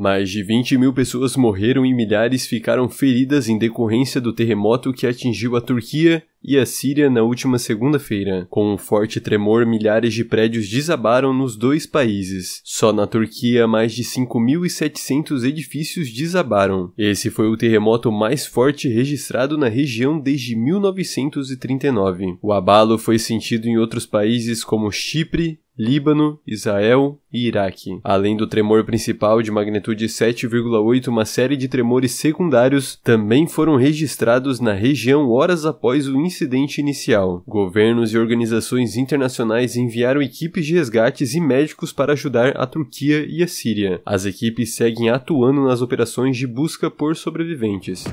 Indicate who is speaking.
Speaker 1: Mais de 20 mil pessoas morreram e milhares ficaram feridas em decorrência do terremoto que atingiu a Turquia e a Síria na última segunda-feira. Com um forte tremor, milhares de prédios desabaram nos dois países. Só na Turquia, mais de 5.700 edifícios desabaram. Esse foi o terremoto mais forte registrado na região desde 1939. O abalo foi sentido em outros países como Chipre, Líbano, Israel e Iraque. Além do tremor principal de magnitude 7,8, uma série de tremores secundários também foram registrados na região horas após o incidente inicial. Governos e organizações internacionais enviaram equipes de resgates e médicos para ajudar a Turquia e a Síria. As equipes seguem atuando nas operações de busca por sobreviventes.